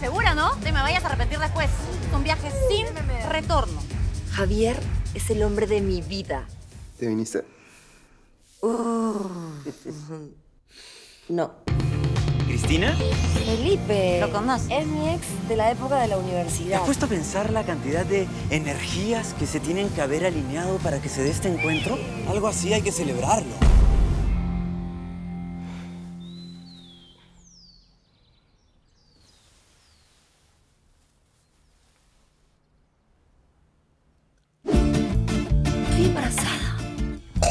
¿Segura, no? Te me vayas a arrepentir después. Es un viaje sin retorno. Javier es el hombre de mi vida. ¿Te viniste? No. ¿Cristina? Felipe. ¿Lo conoces? Es mi ex de la época de la ¿Te universidad. has puesto a pensar la cantidad de energías que se tienen que haber alineado para que se dé este encuentro? Algo así hay que celebrarlo.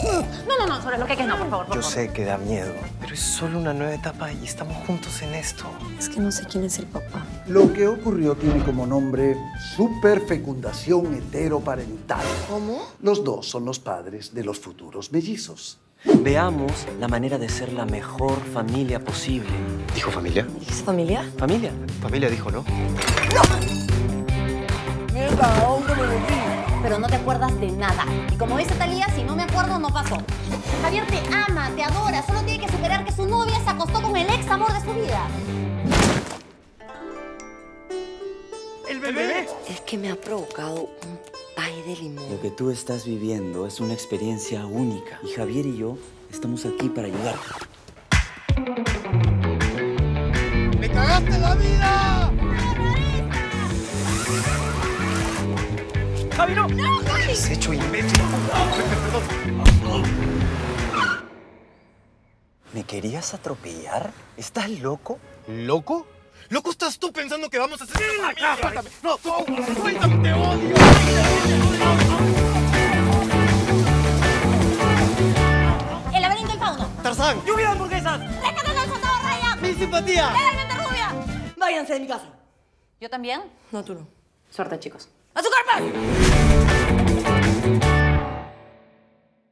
No, no, no, sobre lo que es no, por favor, por Yo favor. sé que da miedo, pero es solo una nueva etapa y estamos juntos en esto. Es que no sé quién es el papá. Lo que ocurrió tiene como nombre superfecundación heteroparental. ¿Cómo? Los dos son los padres de los futuros mellizos. Veamos la manera de ser la mejor familia posible. ¿Dijo familia? ¿Es familia? ¿Familia? Familia dijo no. Pero no te acuerdas de nada. Y como dice Talía, si no me acuerdo, no pasó. Javier te ama, te adora. Solo tiene que superar que su novia se acostó con el ex amor de su vida. ¡El bebé! Es que me ha provocado un pay de limón. Lo que tú estás viviendo es una experiencia única. Y Javier y yo estamos aquí para ayudarte. ¡Me cagaste la vida! ¡Javi, no! ¿Qué has hecho, imbécil? ¿Me querías atropellar? ¿Estás loco? ¿Loco? ¿Loco estás tú pensando que vamos a hacer? ¡Suéltame! ¡No! ¡Suéltame! ¡Te odio! El laberinto del fauno. ¡Tarzán! ¡Lluvia de hamburguesas! ¡Rescatando al soldado Ryan! ¡Mi simpatía! ¡Legalmente rubia! Váyanse de mi casa. ¿Yo también? No, tú no. Suerte, chicos. ¡A su carpa!